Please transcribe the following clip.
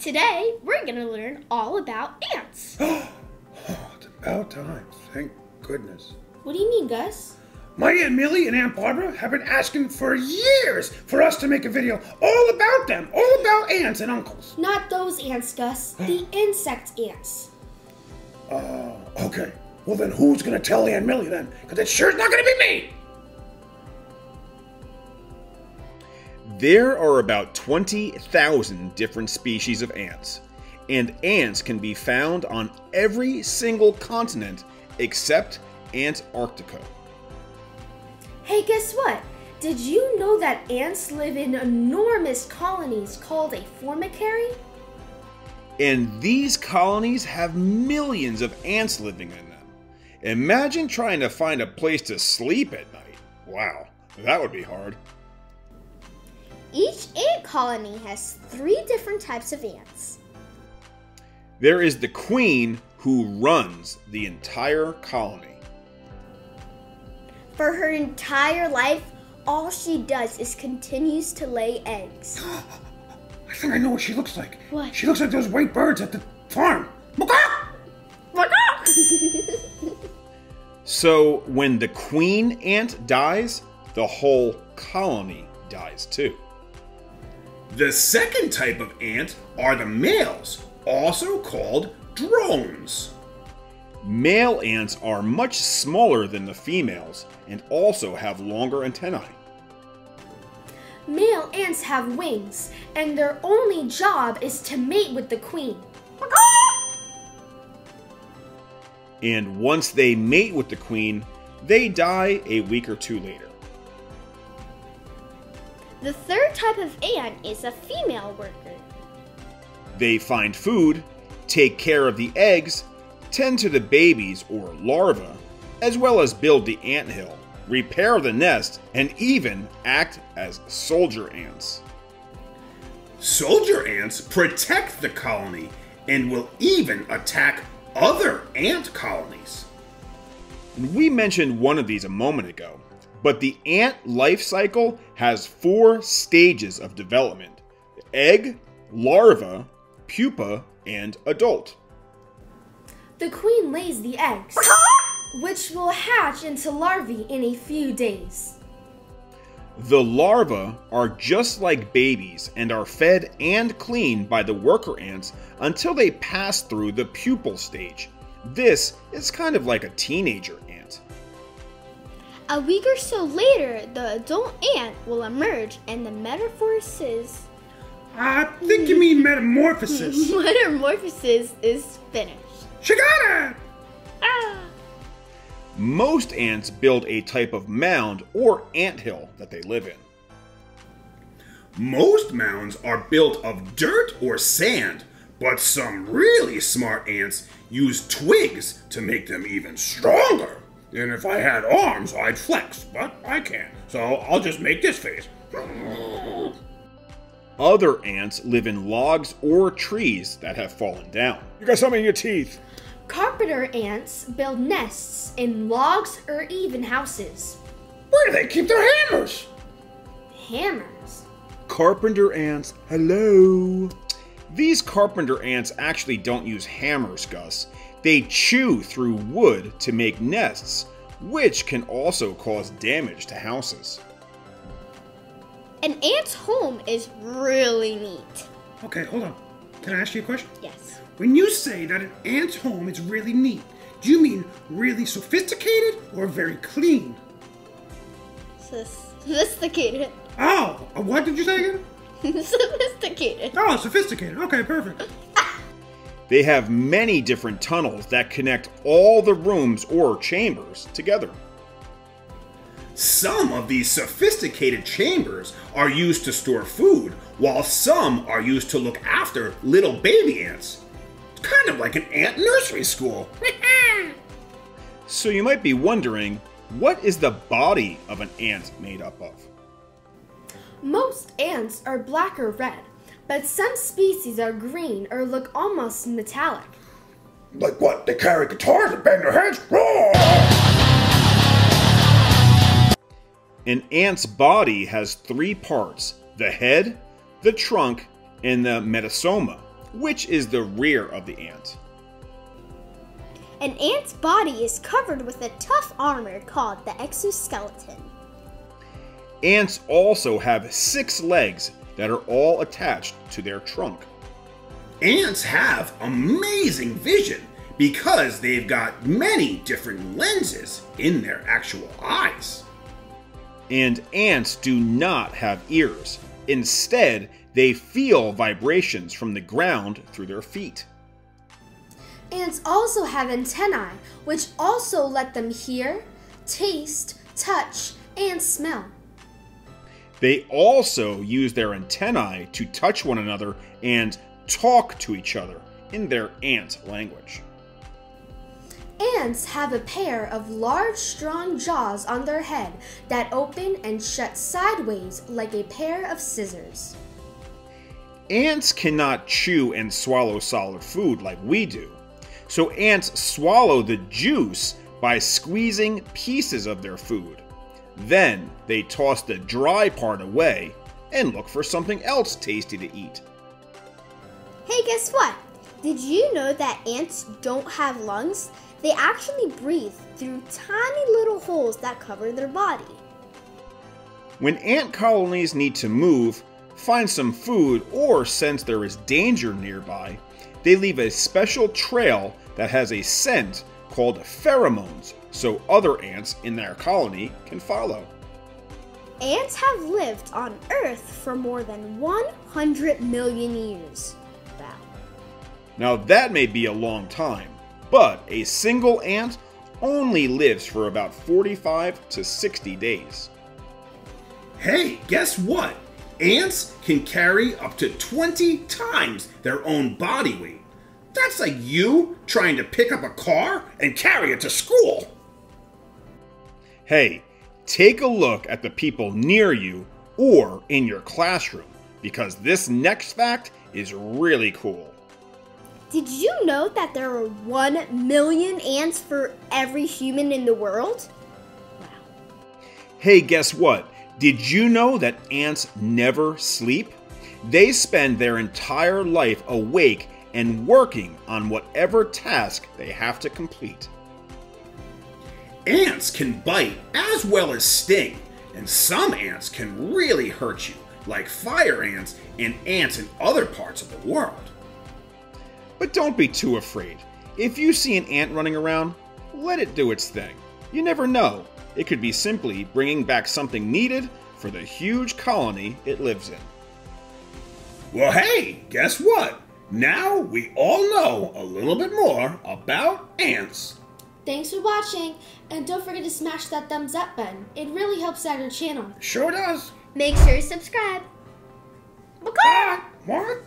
Today, we're going to learn all about ants. Oh, it's about time. Thank goodness. What do you mean, Gus? My Aunt Millie and Aunt Barbara have been asking for years for us to make a video all about them, all about aunts and uncles. Not those ants, Gus. The insect ants. Oh, okay. Well, then who's gonna tell Aunt Millie then? Because it sure's not gonna be me! There are about 20,000 different species of ants, and ants can be found on every single continent except Antarctica. Hey, guess what? Did you know that ants live in enormous colonies called a formicary? And these colonies have millions of ants living in them. Imagine trying to find a place to sleep at night. Wow, that would be hard. Each ant colony has three different types of ants. There is the queen who runs the entire colony. For her entire life, all she does is continues to lay eggs. I think I know what she looks like. What? She looks like those white birds at the farm. Macaw! So when the queen ant dies, the whole colony dies too. The second type of ant are the males, also called drones. Male ants are much smaller than the females and also have longer antennae. Male ants have wings, and their only job is to mate with the queen. And once they mate with the queen, they die a week or two later. The third type of ant is a female worker. They find food, take care of the eggs, tend to the babies or larvae, as well as build the anthill, repair the nest, and even act as soldier ants. Soldier ants protect the colony and will even attack other ant colonies. We mentioned one of these a moment ago, but the ant life cycle has four stages of development egg, larva, pupa, and adult. The queen lays the eggs, which will hatch into larvae in a few days. The larvae are just like babies and are fed and cleaned by the worker ants until they pass through the pupal stage. This is kind of like a teenager ant. A week or so later, the adult ant will emerge and the metamorphosis I think you mean metamorphosis. metamorphosis is finished. she got it! Ah! Most ants build a type of mound or anthill that they live in. Most mounds are built of dirt or sand, but some really smart ants use twigs to make them even stronger. And if I had arms, I'd flex, but I can't. So I'll just make this face. Other ants live in logs or trees that have fallen down. You got something in your teeth. Carpenter ants build nests in logs or even houses. Where do they keep their hammers? Hammers. Carpenter ants, hello. These carpenter ants actually don't use hammers, Gus. They chew through wood to make nests, which can also cause damage to houses. An ant's home is really neat. Okay, hold on. Can I ask you a question? Yes. When you say that an ant's home is really neat, do you mean really sophisticated or very clean? Sophisticated. Oh, what did you say again? Sophisticated. Oh, sophisticated. Okay, perfect. They have many different tunnels that connect all the rooms or chambers together. Some of these sophisticated chambers are used to store food, while some are used to look after little baby ants. It's kind of like an ant nursery school. So you might be wondering, what is the body of an ant made up of? Most ants are black or red, but some species are green or look almost metallic. Like what? They carry guitars and bang their heads? Roar! An ant's body has three parts the head, the trunk, and the metasoma. which is the rear of the ant. An ant's body is covered with a tough armor called the exoskeleton. Ants also have six legs that are all attached to their trunk. Ants have amazing vision because they've got many different lenses in their actual eyes. And ants do not have ears. Instead, they feel vibrations from the ground through their feet. Ants also have antennae, which also let them hear, taste, touch, and smell. They also use their antennae to touch one another and talk to each other in their ant language. Ants have a pair of large, strong jaws on their head that open and shut sideways like a pair of scissors. Ants cannot chew and swallow solid food like we do. So ants swallow the juice by squeezing pieces of their food. Then they toss the dry part away and look for something else tasty to eat. Hey, guess what? Did you know that ants don't have lungs? They actually breathe through tiny little holes that cover their body. When ant colonies need to move, find some food, or sense there is danger nearby, they leave a special trail that has a scent called pheromones so other ants in their colony can follow. Ants have lived on Earth for more than 100 million years. Wow. Now that may be a long time, but a single ant only lives for about 45 to 60 days. Hey, guess what? Ants can carry up to 20 times their own body weight. That's like you trying to pick up a car and carry it to school. Hey, take a look at the people near you or in your classroom because this next fact is really cool. Did you know that there are 1 million ants for every human in the world? Wow. Hey, guess what? Did you know that ants never sleep? They spend their entire life awake and working on whatever task they have to complete. Ants can bite as well as sting, and some ants can really hurt you, like fire ants and ants in other parts of the world. But don't be too afraid. If you see an ant running around, let it do its thing. You never know. It could be simply bringing back something needed for the huge colony it lives in. Well, hey, guess what? Now we all know a little bit more about ants. Thanks for watching, and don't forget to smash that thumbs up button. It really helps out our channel. Sure does. Make sure to subscribe. Ah, what?